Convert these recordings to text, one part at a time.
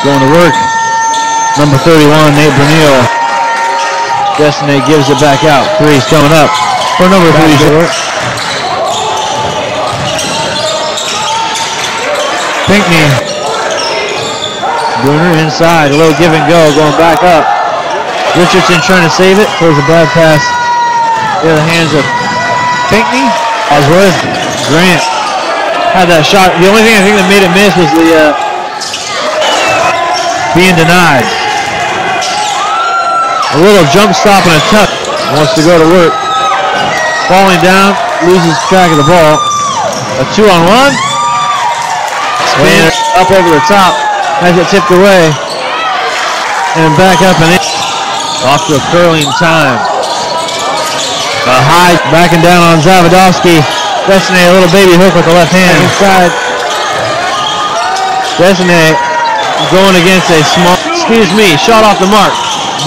Going to work. Number 31, Nate Brunel. Destiny gives it back out. Three's coming up for number three short. Pinkney. Bruner inside. A little give and go. Going back up. Richardson trying to save it. Throws a bad pass in the hands of Pinkney. Wadsworth. Grant had that shot. The only thing I think that made it miss was the uh, being denied. A little jump stop and a touch. Wants to go to work. Falling down, loses track of the ball. A two on one. And up over the top. Has it tipped away. And back up and in. Off to a curling time. A high backing down on Zavadowski. Destiny a little baby hook with the left hand. Inside. Destiny going against a small, excuse me, shot off the mark.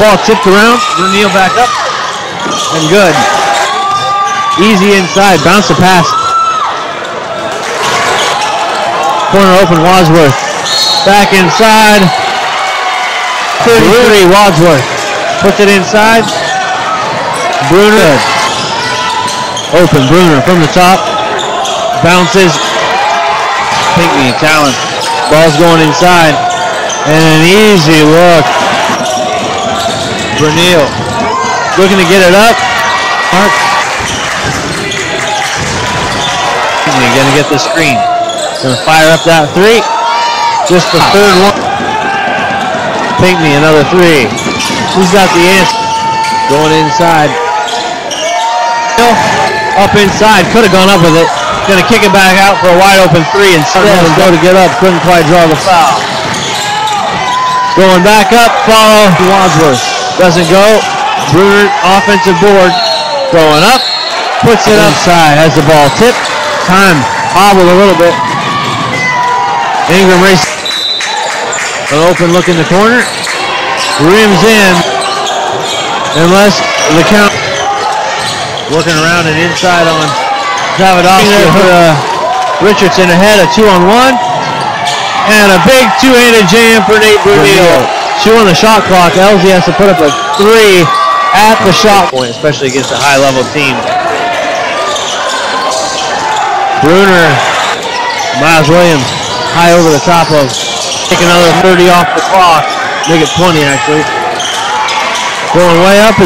Ball tipped around, Brunel back up, and good. Easy inside, bounce the pass. Corner open, Wadsworth. Back inside. 33, Wadsworth. Puts it inside. Bruner. Open, Bruner from the top. Bounces. Pinkney, Talon. Ball's going inside. And an easy look. Brunel looking to get it up. Mark. Pinkney gonna get the screen. Gonna fire up that three. Just the third one. Pinkney, another three. He's got the answer. Going inside. Up inside, could have gone up with it. Gonna kick it back out for a wide open three and go to get up. Couldn't quite draw the foul. Going back up, follow Wadsworth. Doesn't go. Bruner offensive board. Going up. Puts it inside. Has the ball tipped. Time hobbled a little bit. Ingram race. An open look in the corner. Rims in. Unless the count working around and inside on uh, Richardson ahead, a two on one. And a big two-handed jam for Nate Brunel. She won the shot clock. LZ has to put up a three at the shot point, especially against a high-level team. Bruner, Miles Williams, high over the top of, take another 30 off the clock, make it 20 actually. Going way up.